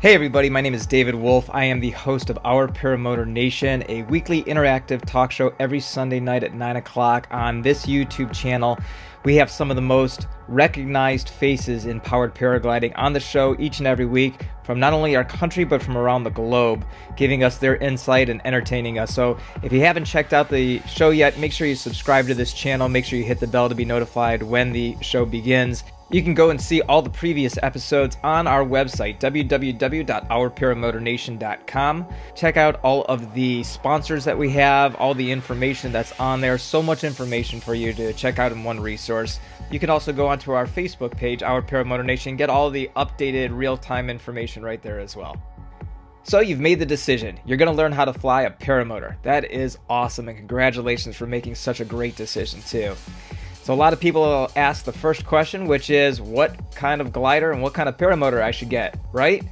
Hey everybody, my name is David Wolfe. I am the host of Our Paramotor Nation, a weekly interactive talk show every Sunday night at 9 o'clock on this YouTube channel. We have some of the most recognized faces in powered paragliding on the show each and every week from not only our country but from around the globe, giving us their insight and entertaining us. So if you haven't checked out the show yet, make sure you subscribe to this channel. Make sure you hit the bell to be notified when the show begins. You can go and see all the previous episodes on our website, www.ourparamotornation.com. Check out all of the sponsors that we have, all the information that's on there. So much information for you to check out in one resource. You can also go onto our Facebook page, Our Paramotor Nation, get all the updated real time information right there as well. So you've made the decision. You're going to learn how to fly a paramotor. That is awesome, and congratulations for making such a great decision, too. So a lot of people ask the first question, which is what kind of glider and what kind of paramotor I should get, right?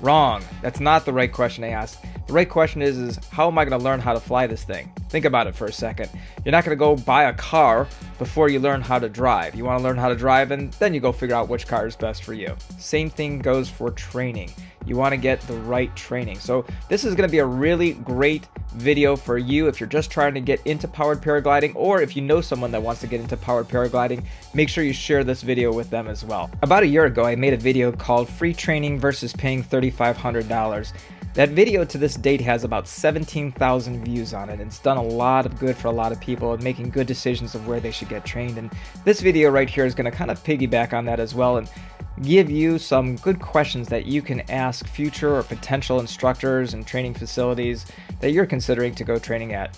Wrong. That's not the right question to ask. The right question is, is how am I going to learn how to fly this thing? Think about it for a second. You're not going to go buy a car before you learn how to drive. You want to learn how to drive and then you go figure out which car is best for you. Same thing goes for training you want to get the right training. So this is going to be a really great video for you if you're just trying to get into powered paragliding or if you know someone that wants to get into powered paragliding, make sure you share this video with them as well. About a year ago, I made a video called free training versus paying $3,500. That video to this date has about 17,000 views on it. It's done a lot of good for a lot of people and making good decisions of where they should get trained. And this video right here is going to kind of piggyback on that as well and give you some good questions that you can ask future or potential instructors and training facilities that you're considering to go training at.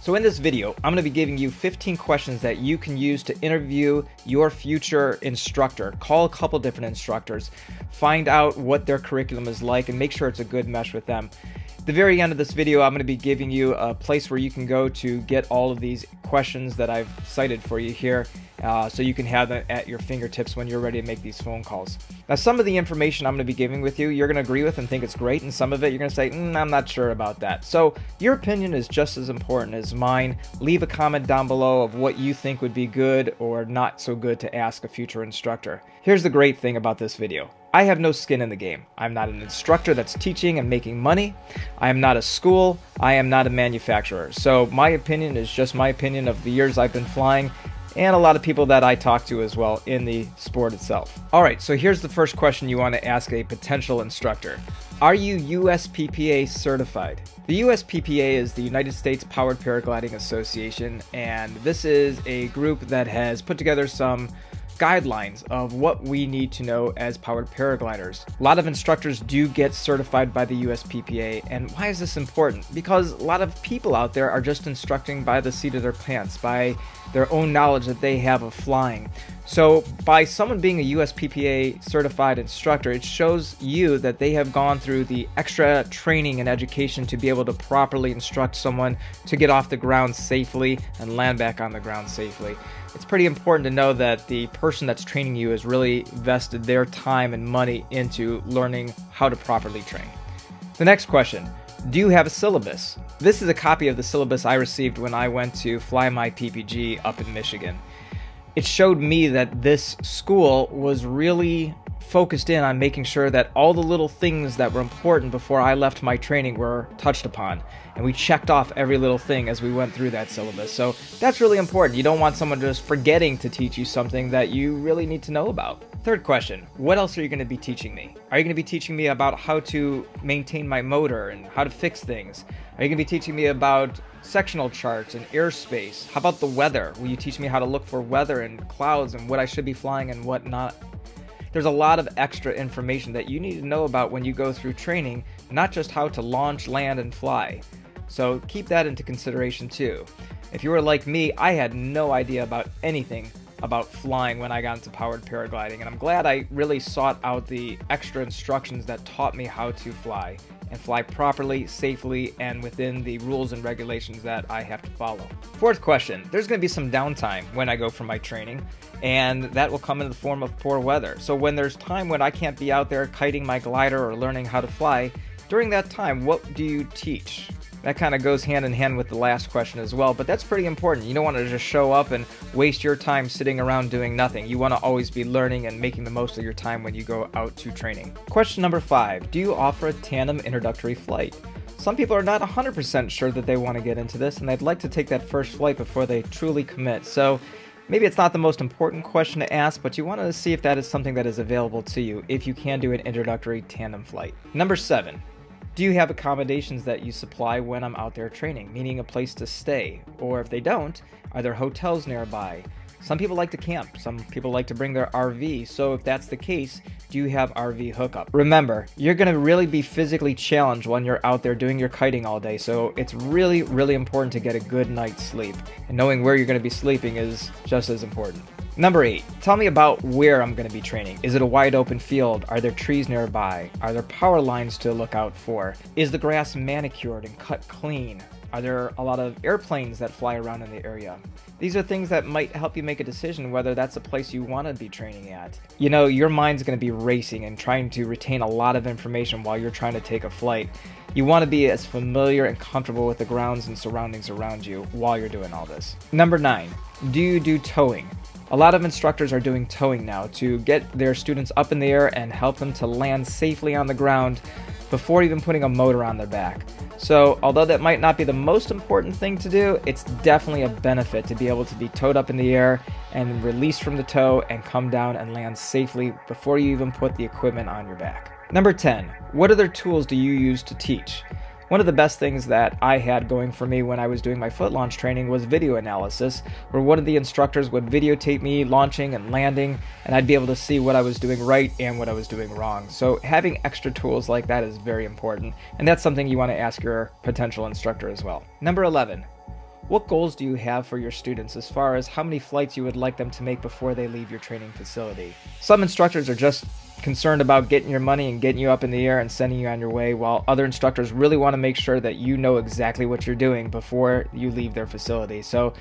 So in this video, I'm going to be giving you 15 questions that you can use to interview your future instructor. Call a couple different instructors, find out what their curriculum is like, and make sure it's a good mesh with them. At the very end of this video, I'm going to be giving you a place where you can go to get all of these questions that I've cited for you here uh, so you can have them at your fingertips when you're ready to make these phone calls. Now, some of the information I'm going to be giving with you, you're going to agree with and think it's great, and some of it you're going to say, mm, I'm not sure about that. So, your opinion is just as important as mine. Leave a comment down below of what you think would be good or not so good to ask a future instructor. Here's the great thing about this video. I have no skin in the game. I'm not an instructor that's teaching and making money. I am not a school. I am not a manufacturer. So my opinion is just my opinion of the years I've been flying and a lot of people that I talk to as well in the sport itself. All right, so here's the first question you want to ask a potential instructor. Are you USPPA certified? The USPPA is the United States Powered Paragliding Association, and this is a group that has put together some guidelines of what we need to know as powered paragliders. A lot of instructors do get certified by the USPPA, and why is this important? Because a lot of people out there are just instructing by the seat of their pants, by their own knowledge that they have of flying. So, by someone being a USPPA certified instructor, it shows you that they have gone through the extra training and education to be able to properly instruct someone to get off the ground safely and land back on the ground safely. It's pretty important to know that the person that's training you has really vested their time and money into learning how to properly train. The next question Do you have a syllabus? This is a copy of the syllabus I received when I went to fly my PPG up in Michigan it showed me that this school was really focused in on making sure that all the little things that were important before I left my training were touched upon. And we checked off every little thing as we went through that syllabus. So that's really important. You don't want someone just forgetting to teach you something that you really need to know about. Third question What else are you going to be teaching me? Are you going to be teaching me about how to maintain my motor and how to fix things? Are you going to be teaching me about sectional charts and airspace? How about the weather? Will you teach me how to look for weather and clouds and what I should be flying and what not? There's a lot of extra information that you need to know about when you go through training, not just how to launch, land, and fly. So keep that into consideration too. If you were like me, I had no idea about anything about flying when I got into powered paragliding, and I'm glad I really sought out the extra instructions that taught me how to fly and fly properly, safely, and within the rules and regulations that I have to follow. Fourth question There's going to be some downtime when I go for my training, and that will come in the form of poor weather. So, when there's time when I can't be out there kiting my glider or learning how to fly, during that time, what do you teach? That kind of goes hand in hand with the last question as well, but that's pretty important. You don't want to just show up and waste your time sitting around doing nothing. You want to always be learning and making the most of your time when you go out to training. Question number five Do you offer a tandem introductory flight? Some people are not 100% sure that they want to get into this and they'd like to take that first flight before they truly commit. So maybe it's not the most important question to ask, but you want to see if that is something that is available to you if you can do an introductory tandem flight. Number seven, do you have accommodations that you supply when I'm out there training, meaning a place to stay? Or if they don't, are there hotels nearby? Some people like to camp, some people like to bring their RV, so if that's the case, do you have RV hookup? Remember, you're to really be physically challenged when you're out there doing your kiting all day, so it's really, really important to get a good night's sleep. And knowing where you're to be sleeping is just as important. Number eight, tell me about where I'm going to be training. Is it a wide open field? Are there trees nearby? Are there power lines to look out for? Is the grass manicured and cut clean? Are there a lot of airplanes that fly around in the area? These are things that might help you make a decision whether that's a place you want to be training at. You know, your mind's going to be racing and trying to retain a lot of information while you're trying to take a flight. You want to be as familiar and comfortable with the grounds and surroundings around you while you're doing all this. Number nine, do you do towing? A lot of instructors are doing towing now to get their students up in the air and help them to land safely on the ground before even putting a motor on their back. So, although that might not be the most important thing to do, it's definitely a benefit to be able to be towed up in the air and released from the tow and come down and land safely before you even put the equipment on your back. Number 10, what other tools do you use to teach? One of the best things that I had going for me when I was doing my foot launch training was video analysis, where one of the instructors would videotape me launching and landing, and I'd be able to see what I was doing right and what I was doing wrong. So, having extra tools like that is very important, and that's something you want to ask your potential instructor as well. Number 11. What goals do you have for your students as far as how many flights you would like them to make before they leave your training facility? Some instructors are just concerned about getting your money and getting you up in the air and sending you on your way, while other instructors really want to make sure that you know exactly what you're doing before you leave their facility. So,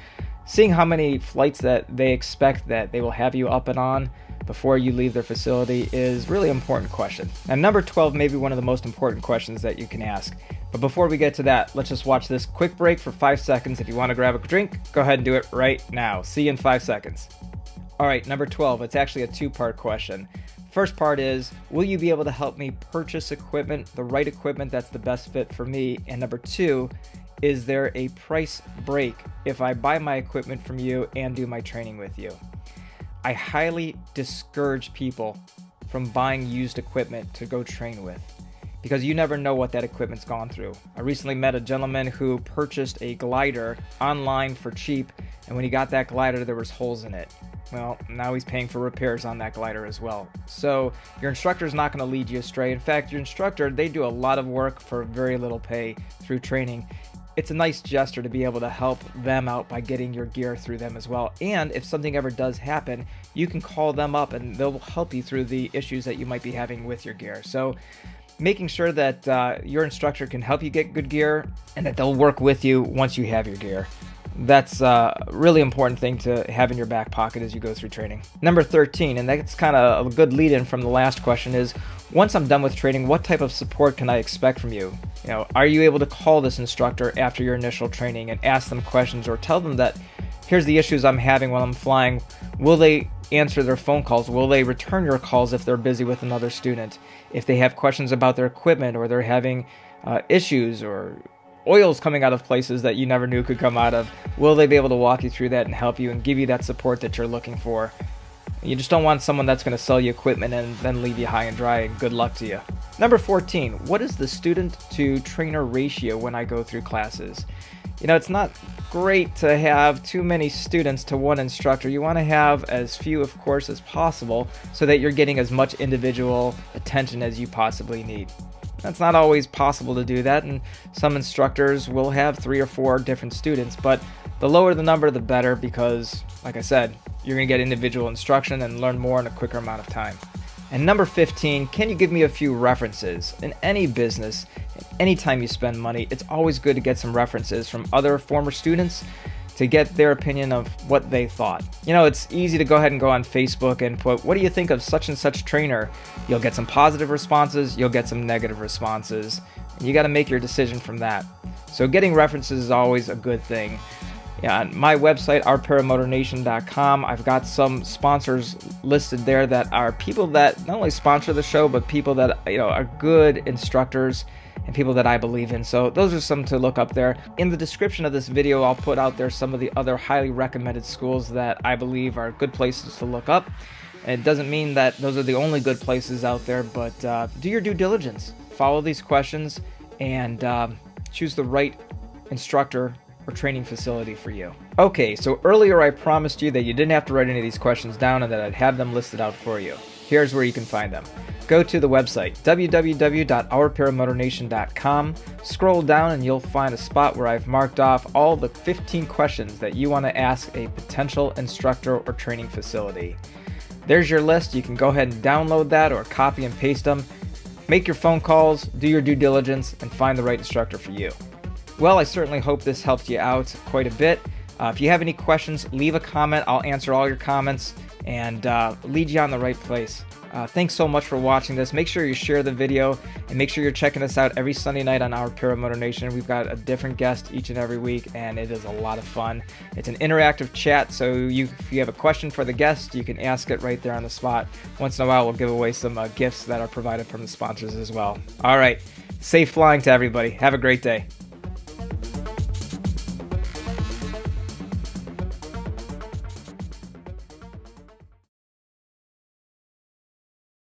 seeing how many flights that they expect that they will have you up and on before you leave their facility is really important question. And number 12 may be one of the most important questions that you can ask. But before we get to that, let's just watch this quick break for five seconds. If you want to grab a drink, go ahead and do it right now. See you in five seconds. All right, number 12. It's actually a two part question. First part is Will you be able to help me purchase equipment, the right equipment that's the best fit for me? And number two, is there a price break if I buy my equipment from you and do my training with you? I highly discourage people from buying used equipment to go train with because you never know what that equipment's gone through. I recently met a gentleman who purchased a glider online for cheap, and when he got that glider, there was holes in it. Well, now he's paying for repairs on that glider as well. So your instructor is not going to lead you astray. In fact, your instructor, they do a lot of work for very little pay through training. It's a nice gesture to be able to help them out by getting your gear through them as well. And if something ever does happen, you can call them up and they'll help you through the issues that you might be having with your gear. So making sure that uh, your instructor can help you get good gear and that they'll work with you once you have your gear that's a really important thing to have in your back pocket as you go through training. Number 13, and that's kind of a good lead in from the last question, is once I'm done with training, what type of support can I expect from you? You know, are you able to call this instructor after your initial training and ask them questions or tell them that here's the issues I'm having while I'm flying? Will they answer their phone calls? Will they return your calls if they're busy with another student? If they have questions about their equipment or they're having uh, issues or oils coming out of places that you never knew could come out of. Will they be able to walk you through that and help you and give you that support that you're looking for? You just don't want someone that's going to sell you equipment and then leave you high and dry, and good luck to you. Number 14, what is the student to trainer ratio when I go through classes? You know, it's not great to have too many students to one instructor. You want to have as few, of course, as possible so that you're getting as much individual attention as you possibly need. That's not always possible to do that, and some instructors will have three or four different students, but the lower the number, the better because, like I said, you're going to get individual instruction and learn more in a quicker amount of time. And number 15, can you give me a few references? In any business, anytime you spend money, it's always good to get some references from other former students to get their opinion of what they thought. You know, it's easy to go ahead and go on Facebook and put, What do you think of such and such trainer? You'll get some positive responses, you'll get some negative responses. And you got to make your decision from that. So getting references is always a good thing. Yeah, on my website, ourparamotornation.com, I've got some sponsors listed there that are people that not only sponsor the show, but people that you know are good instructors and people that I believe in. So those are some to look up there. In the description of this video, I'll put out there some of the other highly recommended schools that I believe are good places to look up. It doesn't mean that those are the only good places out there, but uh, do your due diligence. Follow these questions and uh, choose the right instructor or training facility for you. Okay, so earlier I promised you that you didn't have to write any of these questions down and that I'd have them listed out for you. Here's where you can find them. Go to the website www.ourparamotornation.com, scroll down and you'll find a spot where I've marked off all the 15 questions that you want to ask a potential instructor or training facility. There's your list. You can go ahead and download that or copy and paste them. Make your phone calls, do your due diligence, and find the right instructor for you. Well, I certainly hope this helped you out quite a bit. Uh, if you have any questions, leave a comment. I'll answer all your comments and uh, lead you on the right place. Uh, thanks so much for watching this. Make sure you share the video and make sure you're checking us out every Sunday night on our Paramotor Nation. We've got a different guest each and every week, and it is a lot of fun. It's an interactive chat, so you, if you have a question for the guest, you can ask it right there on the spot. Once in a while, we'll give away some uh, gifts that are provided from the sponsors as well. All right, safe flying to everybody. Have a great day.